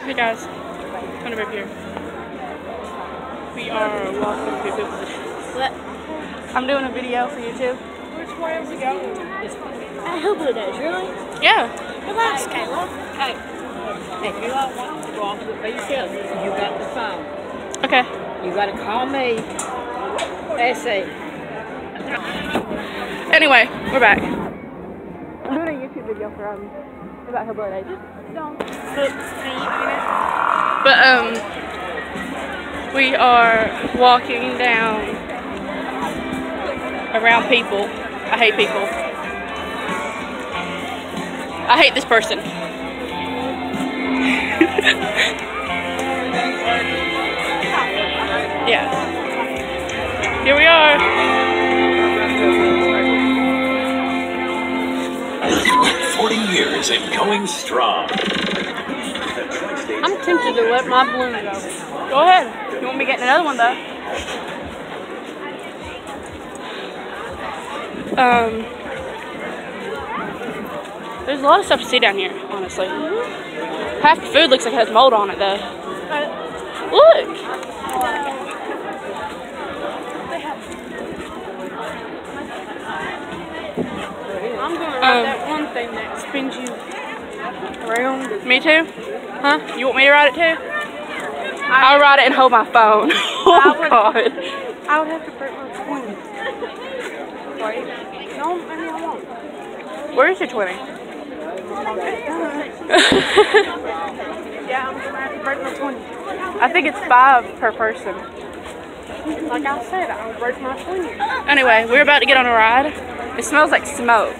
Hey guys, kind of up here. We are walking through the What? I'm doing a video for YouTube. Which way is it going? I hope it is, really? Yeah. Relax, Kayla. Hey, if you don't want to go off the face hill, you got the phone. Okay. You got to call me. Essay. Anyway, we're back. Video about it. But um, we are walking down around people. I hate people. I hate this person. yeah. Here we are. And going strong. I'm tempted to let my balloon go. Go ahead. You won't be getting another one though. Um, there's a lot of stuff to see down here, honestly. Half the food looks like it has mold on it though. Look! I'm going to Um, that one thing that spins you around. Me too? Huh? You want me to ride it too? I'll ride it and hold my phone. oh would- god. I would have to break my twin. Wait. No, maybe I won't. Where's your 20? Yeah, I'm to have to break my twin. I think it's five per person. Like I said, I'll break my twin. Anyway, we're about to get on a ride. It smells like smoke.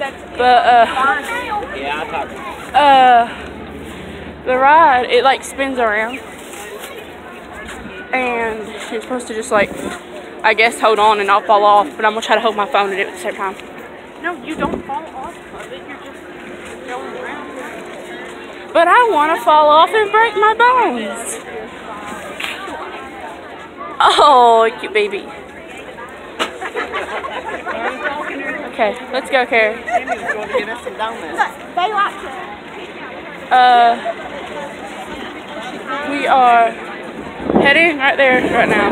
But uh Yeah, I talked. uh the ride it like spins around. And you're supposed to just like I guess hold on and not fall off, but I'm gonna try to hold my phone and it at the same time. No, you don't fall off of it. You're just going around. But I wanna fall off and break my bones. Oh, cute baby. Okay, let's go, Carrie. Jimmy's going to get us some donuts. They like to. Uh, we are heading right there right now.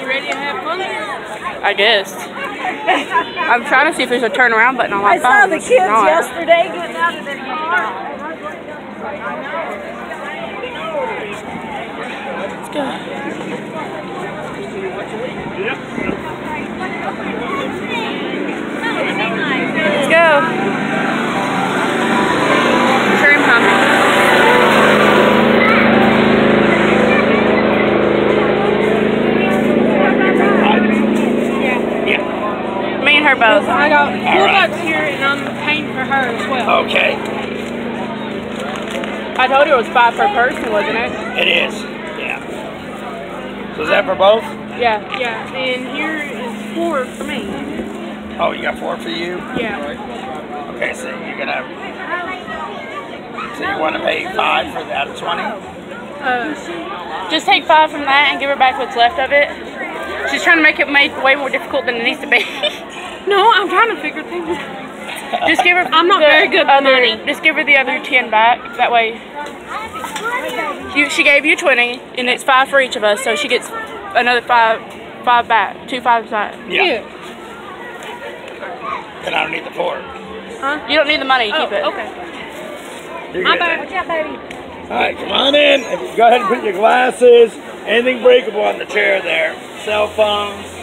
You ready to have fun? I guess. I'm trying to see if there's a turnaround button on my I phone. saw the kids not. yesterday getting out of their car. Let's go. Let's go. Turn pumpkin. Me and her both. I got four right. bucks here and I'm paying for her as well. Okay, I told you it was five per person, wasn't it? it is. Yeah. So is that for both? Yeah. Yeah, and here is four for me. Oh, you got four for you? Yeah. Okay, so you're gonna. So you want to pay five for that 20? Uh, Just take five from that and give her back what's left of it. She's trying to make it made way more difficult than it needs to be. no, I'm trying to figure things just give her. I'm not very good with money. Just give her the other ten back. That way, you, she gave you twenty, and it's five for each of us. So she gets another five, five back, two fives back. Yeah. Then I don't need the four. Huh? You don't need the money. Oh, keep it. okay. You're My good bad. then. Yeah, baby. All right, come on in. Go ahead and put your glasses, anything breakable on the chair there. Cell phones.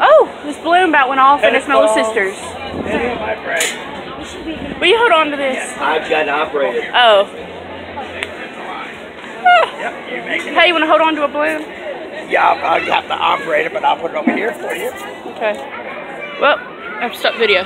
Oh, this balloon about went off, and it's Headphones. sisters. Any of my friends. Will you hold on to this? I've got to operate it. Oh. Yep, you make it. Hey, you want to hold on to a balloon? Yeah, have to operate it, but I'll put it over here for you. Okay. Well, I've stopped video.